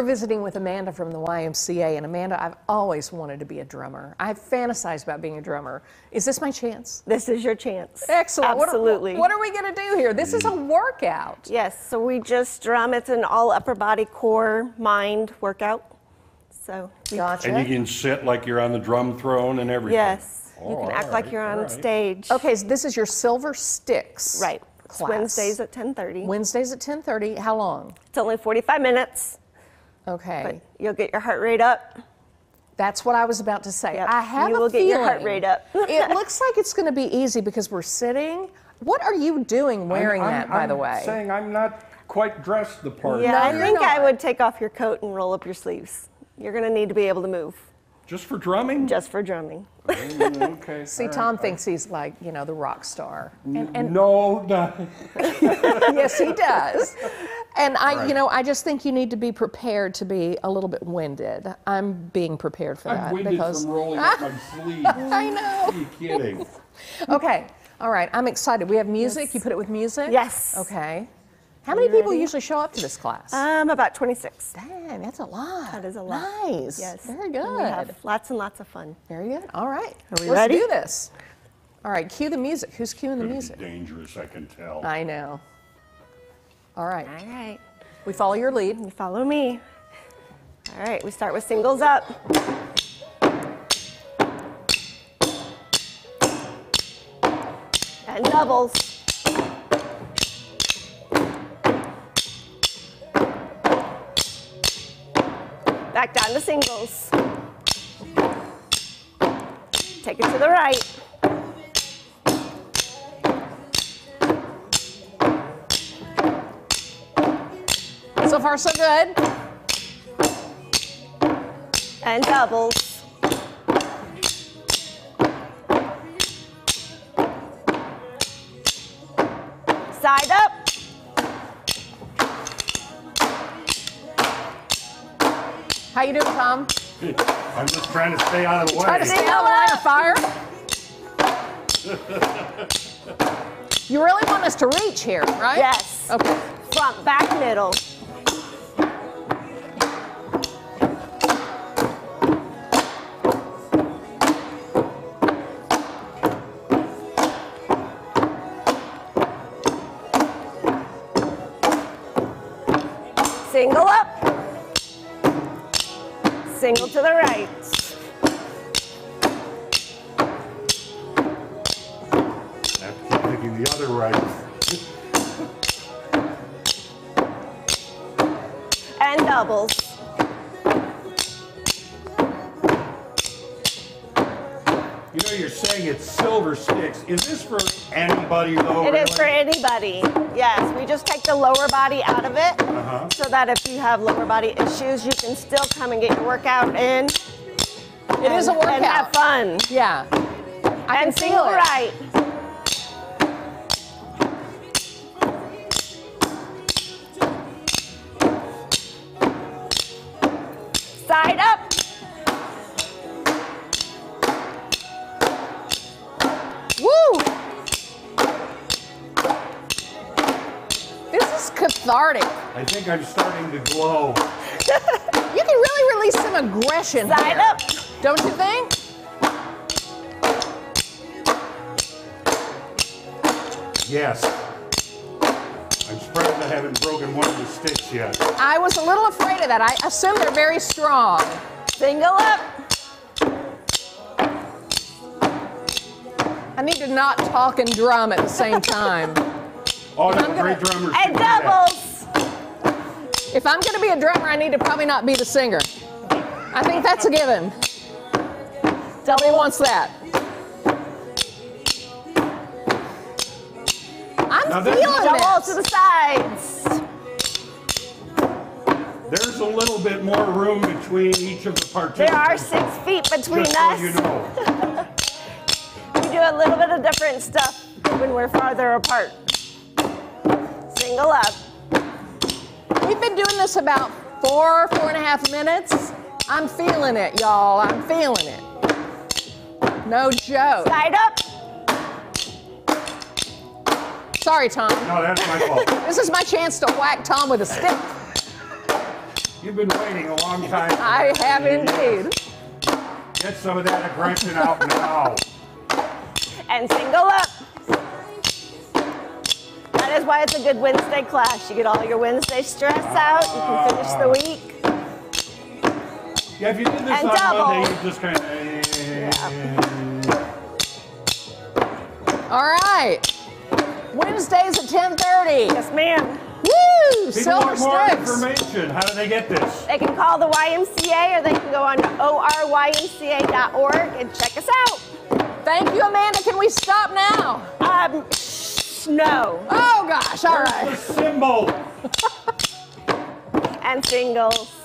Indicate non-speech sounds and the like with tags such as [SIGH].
We're visiting with Amanda from the YMCA, and Amanda, I've always wanted to be a drummer. I've fantasized about being a drummer. Is this my chance? This is your chance. Excellent. What are- Absolutely. What are, we going to do here? This is a workout. Yes, so we just drum. It's an all upper body, core, mind workout. So, we- Gotcha. And you can sit like you're on the drum throne and everything. yes, you Oh, can all act like you're on all right. stage. Okay, so this is your Silver Sticks. Right. It's Class. Wednesdays at 10:30. Wednesdays at 10:30. How long? It's only 45 minutes, Okay. but you'll get your heart rate up. That's what I was about to say. Yep, I have you a will get your heart rate up. [LAUGHS] it looks like it's going to be easy because we're sitting. What are you doing wearing I'm- that, by I'm the way? saying I'm not quite dressed the part. Yeah, No, I you're think I would take off your coat and roll up your sleeves. You're going to need to be able to move Just for drumming? just for drumming. Mm, okay. [LAUGHS] See, all right. Tom thinks he's like, you know, the rock star. And, and No, no. [LAUGHS] yes, he does. And I, you know, I just think you need to be prepared to be a little bit winded. I'm being prepared for that I'm winded because from rolling up my sleeves. [LAUGHS] I know. Are you kidding? Okay. All right. I'm excited. We have music. You put it with music? Yes. Okay. How many people ready? usually show up to this class? Um, about 26. Dang, that's a lot. That is a lot. Nice. Yes. Very And good. We have lots and lots of fun. Very good. All right. Are we Let's ready? do this. All right. Cue the music. Who's cueing the Could be music? dangerous, I can tell. I know. All right. All right. We follow your lead. You follow me. All right, we start with singles up. And doubles. Back down to singles. Take it to the right. So far, so good. And doubles. Side up. How you doing, Tom? I'm just trying to stay out of the way. Try to stay out of the line of fire. [LAUGHS] You really want us to reach here, right? Yes. Okay. Front, back, middle. Single up. Single to the right. I have to keep thinking the other right. And doubles. You know, you're saying it's silver sticks. Is this for anybody though? It is for anybody. Yes, we just take the lower body out of it Uh-huh. so that if you have lower body issues, you can still come and get your workout in. It is a workout. And have fun. Yeah. I and can feel single it. right. Side up. Woo! This is cathartic. I think I'm starting to glow. [LAUGHS] You can really release some aggression Side here. up. Don't you think? Yes. I'm surprised I haven't broken one of the sticks yet. I was a little afraid of that. I assume they're very strong. Single up. I need to not talk and drum at the same [LAUGHS] time. Oh, no, great drummers. And can do that. doubles. If I'm going to be a drummer, I need to probably not be the singer. I think that's a given. Nobody wants that. I'm Now that- feeling Double to the sides. There's a little bit more room between each of the participants. There are six feet between Just us. so you know. [LAUGHS] We do a little bit of different stuff when we're farther apart. Single up. We've been doing this about four, four and a half minutes. I'm feeling it, y'all. I'm feeling it. No joke. Side up. Sorry, Tom. No, that's my fault. [LAUGHS] This is my chance to whack Tom with a stick. You've been waiting a long time. I have indeed. Get some of that aggression out now. And single up. That is why it's a good Wednesday class. You get all your Wednesday stress out. You can finish the week. Yeah, if you did this And on double. Monday, you just kind of. All right. Wednesdays at 10:30. Yes, ma'am. Woo! People Silver want more sticks. information. How do they get this? They can call the YMCA or they can go on to orymca.org and check us out. Thank you, Amanda. Can we stop now? Um, shh, no. Oh gosh. All Where's right. the cymbal? [LAUGHS] And singles.